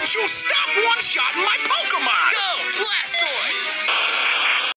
Would you stop one-shotting my Pokemon?